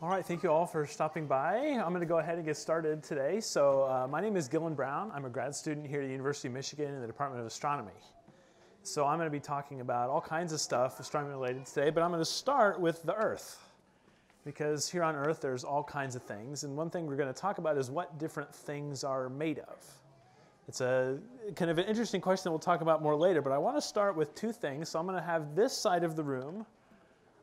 All right, thank you all for stopping by. I'm going to go ahead and get started today. So, uh, my name is Gillen Brown. I'm a grad student here at the University of Michigan in the Department of Astronomy. So, I'm going to be talking about all kinds of stuff astronomy related today, but I'm going to start with the Earth. Because here on Earth, there's all kinds of things. And one thing we're going to talk about is what different things are made of. It's a kind of an interesting question we'll talk about more later, but I want to start with two things. So, I'm going to have this side of the room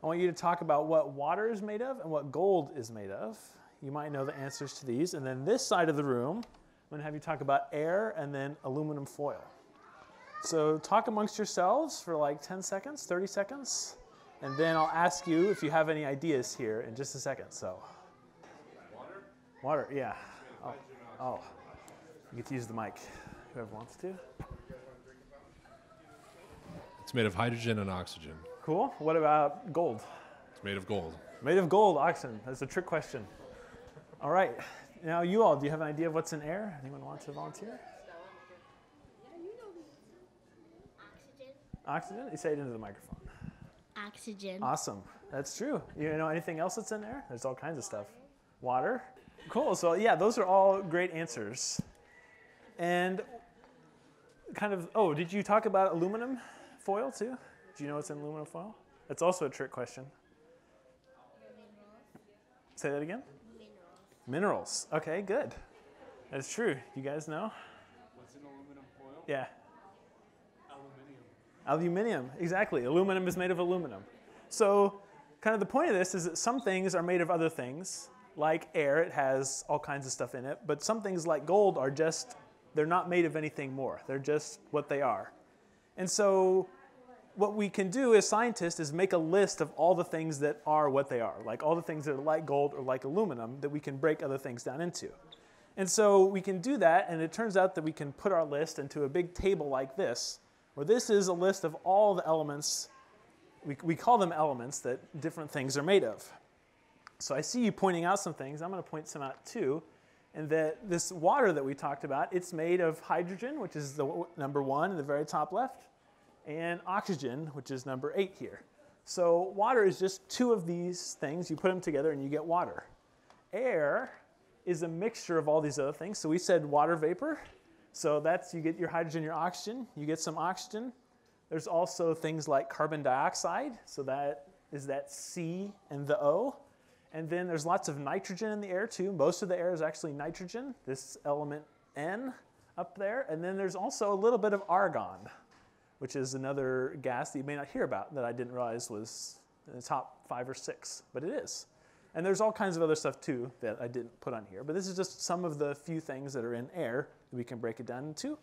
I want you to talk about what water is made of and what gold is made of. You might know the answers to these. And then this side of the room, I'm going to have you talk about air and then aluminum foil. So talk amongst yourselves for like 10 seconds, 30 seconds, and then I'll ask you if you have any ideas here in just a second. So, water? Water, yeah. Oh, oh. you get to use the mic, whoever wants to. It's made of hydrogen and oxygen. Cool. What about gold? It's made of gold. Made of gold, oxygen. That's a trick question. All right. Now, you all, do you have an idea of what's in air? Anyone want to volunteer? Oxygen. Oxygen? You say it into the microphone. Oxygen. Awesome. That's true. You know anything else that's in there? There's all kinds of stuff. Water? Cool. So, yeah, those are all great answers. And kind of, oh, did you talk about aluminum foil too? Do you know what's in aluminum foil? That's also a trick question. Say that again? Minerals. Minerals. Okay, good. That's true. You guys know? What's in aluminum foil? Yeah. Aluminium. Aluminium, exactly. Aluminum is made of aluminum. So, kind of the point of this is that some things are made of other things, like air, it has all kinds of stuff in it, but some things like gold are just, they're not made of anything more. They're just what they are. And so, what we can do as scientists is make a list of all the things that are what they are, like all the things that are like gold or like aluminum that we can break other things down into. And so we can do that, and it turns out that we can put our list into a big table like this, where this is a list of all the elements, we, we call them elements that different things are made of. So I see you pointing out some things. I'm going to point some out too. And that this water that we talked about, it's made of hydrogen, which is the number one in the very top left and oxygen, which is number eight here. So water is just two of these things. You put them together and you get water. Air is a mixture of all these other things. So we said water vapor. So that's you get your hydrogen, your oxygen. You get some oxygen. There's also things like carbon dioxide. So that is that C and the O. And then there's lots of nitrogen in the air too. Most of the air is actually nitrogen, this element N up there. And then there's also a little bit of argon which is another gas that you may not hear about that I didn't realize was in the top five or six, but it is. And there's all kinds of other stuff too that I didn't put on here. But this is just some of the few things that are in air that we can break it down into.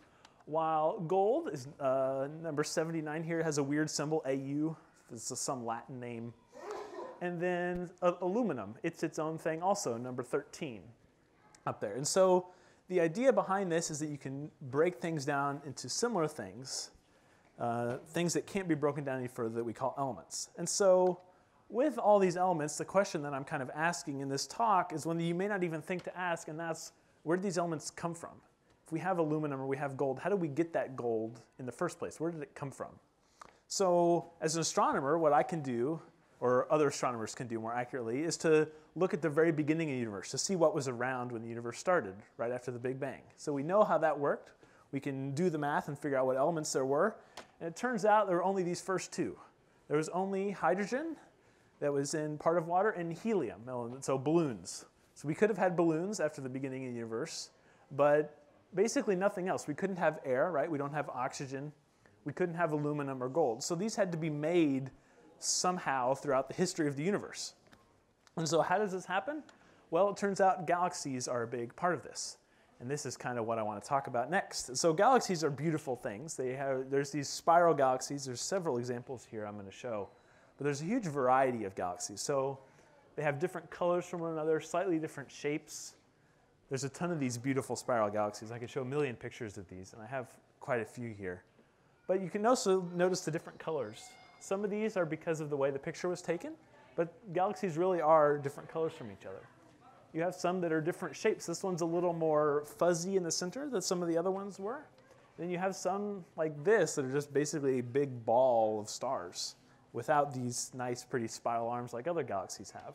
While gold is uh, number 79 here, has a weird symbol, AU. It's some Latin name. And then uh, aluminum, it's its own thing also, number 13 up there. And so the idea behind this is that you can break things down into similar things uh, things that can't be broken down any further that we call elements. And so, with all these elements, the question that I'm kind of asking in this talk is one that you may not even think to ask, and that's where did these elements come from? If we have aluminum or we have gold, how did we get that gold in the first place? Where did it come from? So, as an astronomer, what I can do, or other astronomers can do more accurately, is to look at the very beginning of the universe to see what was around when the universe started, right after the Big Bang. So, we know how that worked. We can do the math and figure out what elements there were. And it turns out there were only these first two. There was only hydrogen that was in part of water and helium, so balloons. So we could have had balloons after the beginning of the universe, but basically nothing else. We couldn't have air, right? We don't have oxygen. We couldn't have aluminum or gold. So these had to be made somehow throughout the history of the universe. And so how does this happen? Well, it turns out galaxies are a big part of this. And this is kind of what I want to talk about next. So galaxies are beautiful things. They have, there's these spiral galaxies. There's several examples here I'm going to show. But there's a huge variety of galaxies. So they have different colors from one another, slightly different shapes. There's a ton of these beautiful spiral galaxies. I could show a million pictures of these, and I have quite a few here. But you can also notice the different colors. Some of these are because of the way the picture was taken, but galaxies really are different colors from each other. You have some that are different shapes. This one's a little more fuzzy in the center than some of the other ones were. Then you have some like this that are just basically a big ball of stars without these nice, pretty spiral arms like other galaxies have.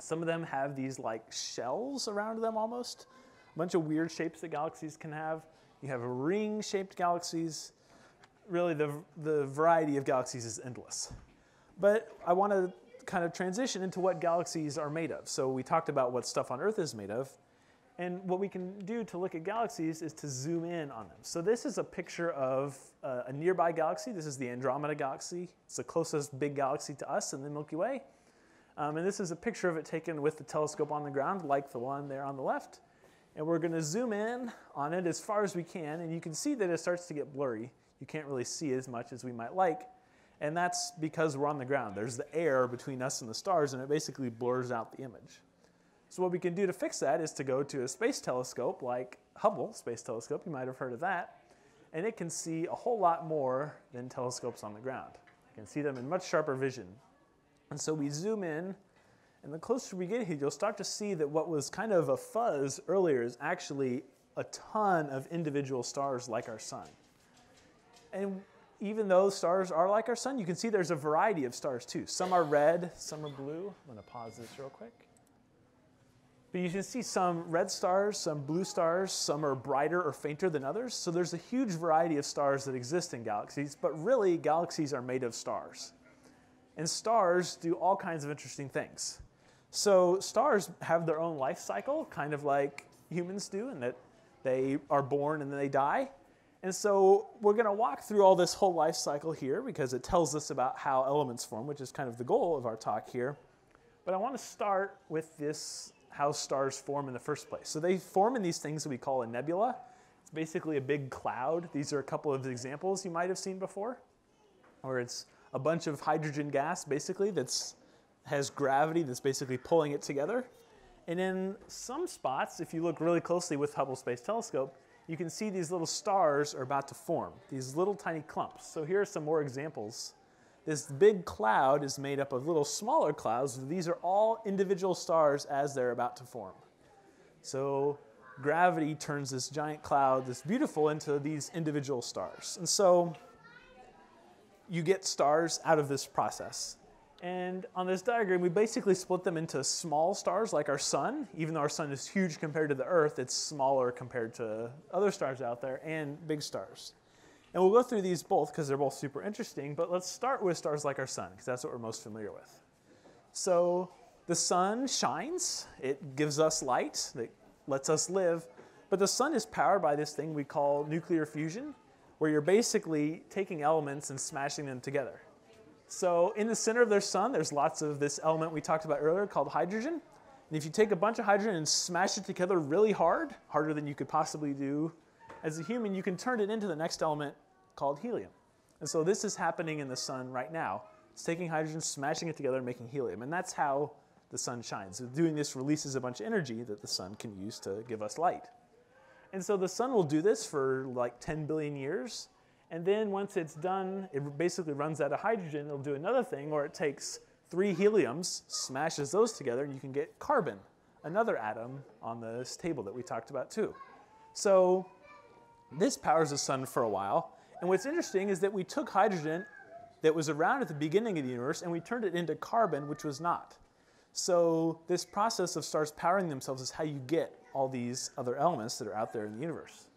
Some of them have these like shells around them almost. A bunch of weird shapes that galaxies can have. You have ring shaped galaxies. Really, the, the variety of galaxies is endless. But I want to kind of transition into what galaxies are made of. So we talked about what stuff on Earth is made of. And what we can do to look at galaxies is to zoom in on them. So this is a picture of uh, a nearby galaxy. This is the Andromeda galaxy. It's the closest big galaxy to us in the Milky Way. Um, and this is a picture of it taken with the telescope on the ground, like the one there on the left. And we're going to zoom in on it as far as we can. And you can see that it starts to get blurry. You can't really see as much as we might like. And that's because we're on the ground. There's the air between us and the stars, and it basically blurs out the image. So what we can do to fix that is to go to a space telescope like Hubble Space Telescope, you might have heard of that, and it can see a whole lot more than telescopes on the ground. You can see them in much sharper vision. And so we zoom in, and the closer we get here, you'll start to see that what was kind of a fuzz earlier is actually a ton of individual stars like our sun. And even though stars are like our sun, you can see there's a variety of stars too. Some are red, some are blue. I'm going to pause this real quick. But you can see some red stars, some blue stars, some are brighter or fainter than others. So there's a huge variety of stars that exist in galaxies, but really, galaxies are made of stars. And stars do all kinds of interesting things. So stars have their own life cycle, kind of like humans do, in that they are born and then they die. And so we're going to walk through all this whole life cycle here because it tells us about how elements form, which is kind of the goal of our talk here. But I want to start with this how stars form in the first place. So they form in these things that we call a nebula. It's basically a big cloud. These are a couple of examples you might have seen before, where it's a bunch of hydrogen gas basically that's has gravity that's basically pulling it together. And in some spots, if you look really closely with Hubble Space Telescope, you can see these little stars are about to form, these little tiny clumps. So here are some more examples this big cloud is made up of little smaller clouds. These are all individual stars as they're about to form. So gravity turns this giant cloud, this beautiful, into these individual stars. And so you get stars out of this process. And on this diagram, we basically split them into small stars like our sun. Even though our sun is huge compared to the Earth, it's smaller compared to other stars out there, and big stars. And we'll go through these both because they're both super interesting, but let's start with stars like our sun because that's what we're most familiar with. So the sun shines, it gives us light that lets us live, but the sun is powered by this thing we call nuclear fusion, where you're basically taking elements and smashing them together. So in the center of their sun, there's lots of this element we talked about earlier called hydrogen. And if you take a bunch of hydrogen and smash it together really hard, harder than you could possibly do as a human, you can turn it into the next element called helium. And so this is happening in the sun right now. It's taking hydrogen, smashing it together, and making helium. And that's how the sun shines. Doing this releases a bunch of energy that the sun can use to give us light. And so the sun will do this for like 10 billion years. And then once it's done, it basically runs out of hydrogen. It'll do another thing or it takes three heliums, smashes those together, and you can get carbon, another atom on this table that we talked about too. So this powers the sun for a while. And what's interesting is that we took hydrogen that was around at the beginning of the universe and we turned it into carbon, which was not. So, this process of stars powering themselves is how you get all these other elements that are out there in the universe.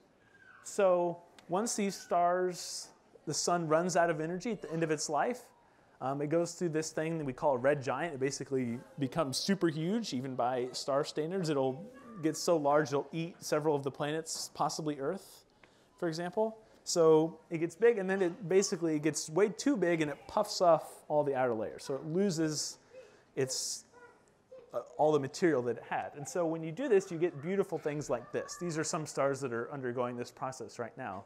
So, once these stars, the sun runs out of energy at the end of its life, um, it goes through this thing that we call a red giant. It basically becomes super huge, even by star standards. It'll get so large it'll eat several of the planets, possibly Earth, for example. So it gets big, and then it basically gets way too big, and it puffs off all the outer layers. So it loses its uh, all the material that it had. And so when you do this, you get beautiful things like this. These are some stars that are undergoing this process right now,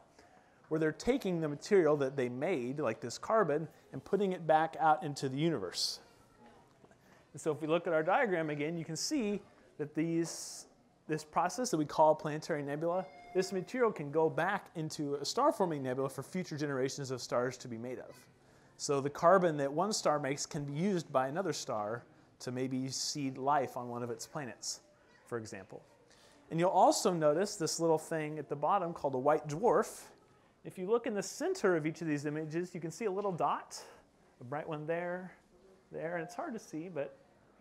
where they're taking the material that they made, like this carbon, and putting it back out into the universe. And so if we look at our diagram again, you can see that these, this process that we call planetary nebula this material can go back into a star forming nebula for future generations of stars to be made of. So the carbon that one star makes can be used by another star to maybe seed life on one of its planets, for example. And you'll also notice this little thing at the bottom called a white dwarf. If you look in the center of each of these images, you can see a little dot, a bright one there, there, and it's hard to see, but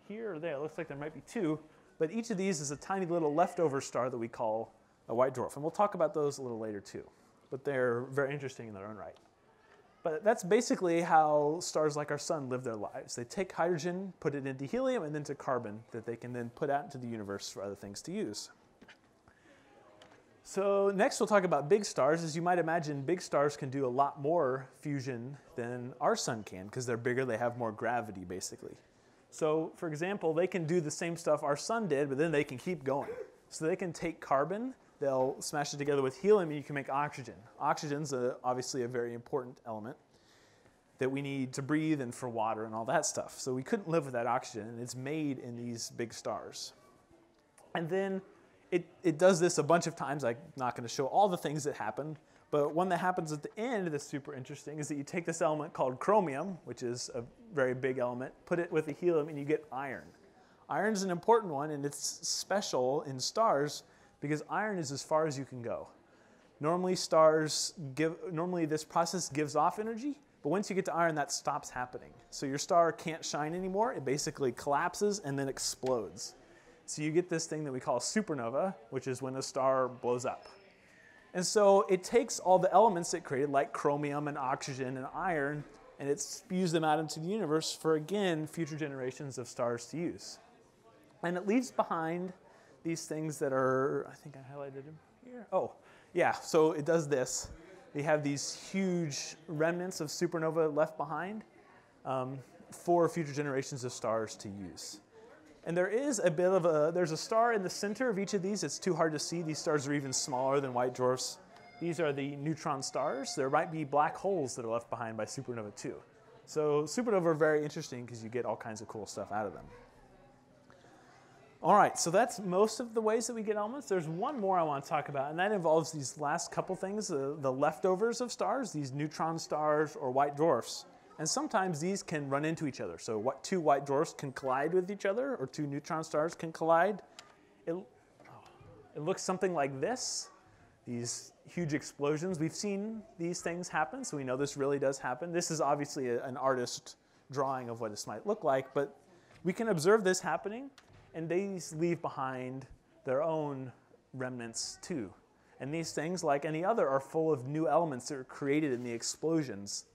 here or there. It looks like there might be two, but each of these is a tiny little leftover star that we call a white dwarf. And we'll talk about those a little later too. But they're very interesting in their own right. But that's basically how stars like our sun live their lives. They take hydrogen, put it into helium, and then to carbon that they can then put out into the universe for other things to use. So next we'll talk about big stars. As you might imagine, big stars can do a lot more fusion than our sun can because they're bigger, they have more gravity basically. So for example, they can do the same stuff our sun did, but then they can keep going. So they can take carbon, they'll smash it together with helium, and you can make oxygen. Oxygen's a, obviously a very important element that we need to breathe and for water and all that stuff. So we couldn't live without oxygen, and it's made in these big stars. And then it, it does this a bunch of times. I'm not going to show all the things that happen, but one that happens at the end that's super interesting is that you take this element called chromium, which is a very big element, put it with a helium, and you get iron. Iron is an important one, and it's special in stars because iron is as far as you can go. Normally, stars give, normally this process gives off energy, but once you get to iron, that stops happening. So your star can't shine anymore. It basically collapses and then explodes. So you get this thing that we call supernova, which is when a star blows up. And so it takes all the elements it created, like chromium and oxygen and iron, and it spews them out into the universe for, again, future generations of stars to use. And it leaves behind these things that are, I think I highlighted them here. Oh, yeah, so it does this. We have these huge remnants of supernova left behind um, for future generations of stars to use. And there is a bit of a, there's a star in the center of each of these. It's too hard to see. These stars are even smaller than white dwarfs. These are the neutron stars. There might be black holes that are left behind by supernova too. So supernova are very interesting because you get all kinds of cool stuff out of them. All right, so that's most of the ways that we get elements. There's one more I want to talk about, and that involves these last couple things, uh, the leftovers of stars, these neutron stars or white dwarfs. And sometimes these can run into each other. So what two white dwarfs can collide with each other, or two neutron stars can collide. It, oh, it looks something like this. These huge explosions. We've seen these things happen, so we know this really does happen. This is obviously a, an artist drawing of what this might look like, but we can observe this happening, and these leave behind their own remnants too. And these things, like any other, are full of new elements that are created in the explosions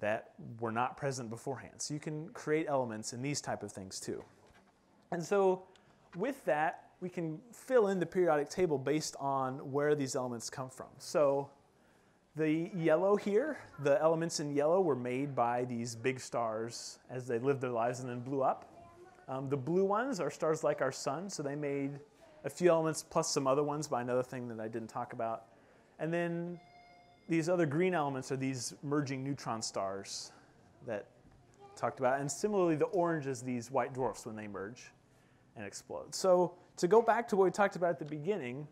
that were not present beforehand. So you can create elements in these type of things too. And so with that, we can fill in the periodic table based on where these elements come from. So the yellow here, the elements in yellow were made by these big stars as they lived their lives and then blew up. Um, the blue ones are stars like our sun, so they made a few elements plus some other ones by another thing that I didn't talk about. And then these other green elements are these merging neutron stars that talked about. And similarly, the orange is these white dwarfs when they merge and explode. So to go back to what we talked about at the beginning,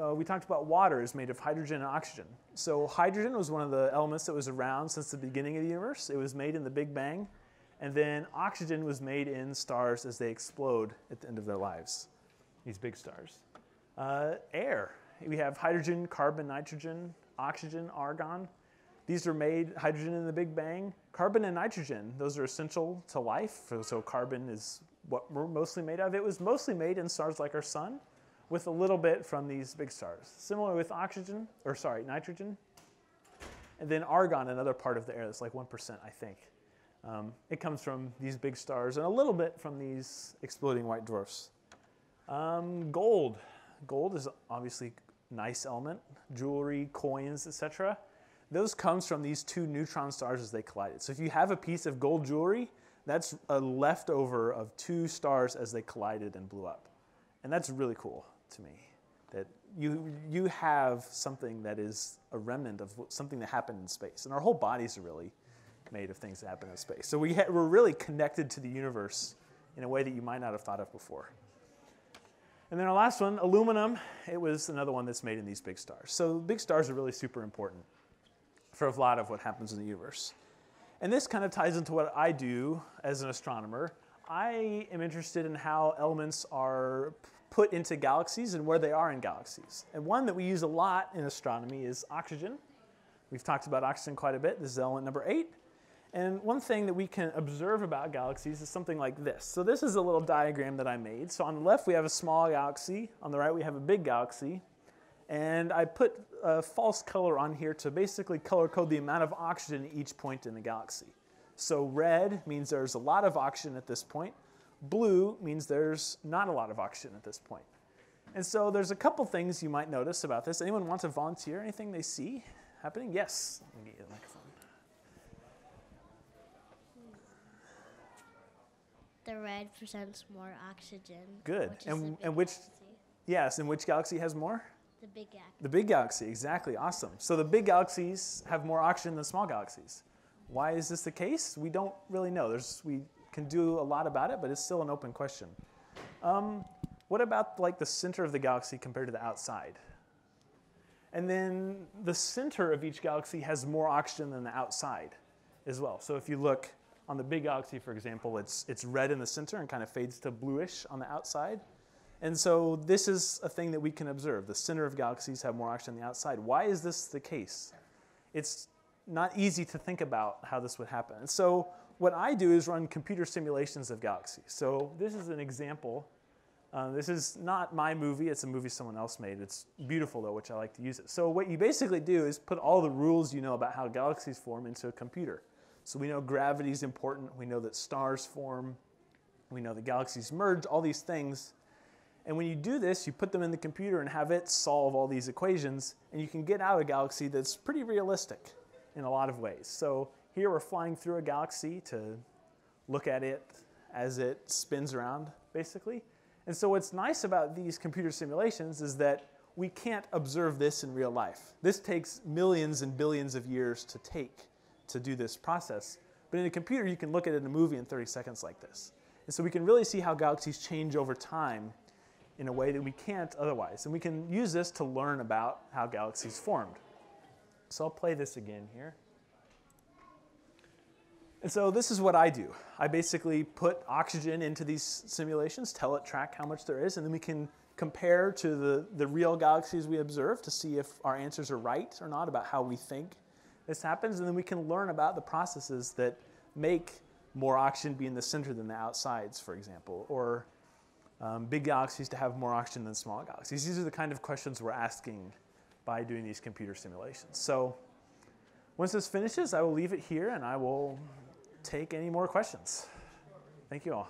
uh, we talked about water is made of hydrogen and oxygen. So hydrogen was one of the elements that was around since the beginning of the universe. It was made in the Big Bang. And then oxygen was made in stars as they explode at the end of their lives, these big stars. Uh, air. We have hydrogen, carbon, nitrogen, oxygen, argon. These are made, hydrogen in the Big Bang. Carbon and nitrogen, those are essential to life. So carbon is what we're mostly made of. It was mostly made in stars like our sun, with a little bit from these big stars. Similar with oxygen, or sorry, nitrogen. And then argon, another part of the air that's like 1%, I think. Um, it comes from these big stars and a little bit from these exploding white dwarfs. Um, gold. Gold is obviously nice element, jewelry, coins, etc. Those comes from these two neutron stars as they collided. So if you have a piece of gold jewelry, that's a leftover of two stars as they collided and blew up. And that's really cool to me that you, you have something that is a remnant of something that happened in space. And our whole bodies are really made of things that happen in space. So we ha- we're really connected to the universe in a way that you might not have thought of before. And then our last one, aluminum, it was another one that's made in these big stars. So big stars are really super important for a lot of what happens in the universe. And this kind of ties into what I do as an astronomer. I am interested in how elements are put into galaxies and where they are in galaxies. And one that we use a lot in astronomy is oxygen. We've talked about oxygen quite a bit. This is element number eight. And one thing that we can observe about galaxies is something like this. So this is a little diagram that I made. So on the left we have a small galaxy, on the right we have a big galaxy. And I put a false color on here to basically color code the amount of oxygen at each point in the galaxy. So red means there's a lot of oxygen at this point. Blue means there's not a lot of oxygen at this point. And so there's a couple things you might notice about this. Anyone want to volunteer anything they see happening? Yes. Let me get the microphone. The red presents more oxygen. Good. And- and which- galaxy. Yes, and which galaxy has more? The big galaxy. The big galaxy, exactly. Awesome. So the big galaxies have more oxygen than small galaxies. Why is this the case? We don't really know. There's, we can do a lot about it, but it's still an open question. Um, what about like the center of the galaxy compared to the outside? And then the center of each galaxy has more oxygen than the outside as well. So if you look on the big galaxy, for example, it's, it's red in the center and kind of fades to bluish on the outside. And so this is a thing that we can observe. The center of galaxies have more oxygen than the outside. Why is this the case? It's not easy to think about how this would happen. And so what I do is run computer simulations of galaxies. So this is an example. Uh, this is not my movie. It's a movie someone else made. It's beautiful though, which I like to use it. So what you basically do is put all the rules you know about how galaxies form into a computer. So we know gravity is important. We know that stars form. We know that galaxies merge. All these things. And when you do this, you put them in the computer and have it solve all these equations, and you can get out a galaxy that's pretty realistic in a lot of ways. So here we're flying through a galaxy to look at it as it spins around, basically. And so what's nice about these computer simulations is that we can't observe this in real life. This takes millions and billions of years to take to do this process. But in a computer, you can look at it in a movie in 30 seconds like this. And so we can really see how galaxies change over time in a way that we can't otherwise. And we can use this to learn about how galaxies formed. So I'll play this again here. And so this is what I do. I basically put oxygen into these simulations, tell it track how much there is, and then we can compare to the, the real galaxies we observe to see if our answers are right or not about how we think this happens. And then we can learn about the processes that make more oxygen be in the center than the outsides, for example, or um, big galaxies to have more oxygen than small galaxies. These are the kind of questions we're asking by doing these computer simulations. So once this finishes, I will leave it here and I will take any more questions. Thank you all.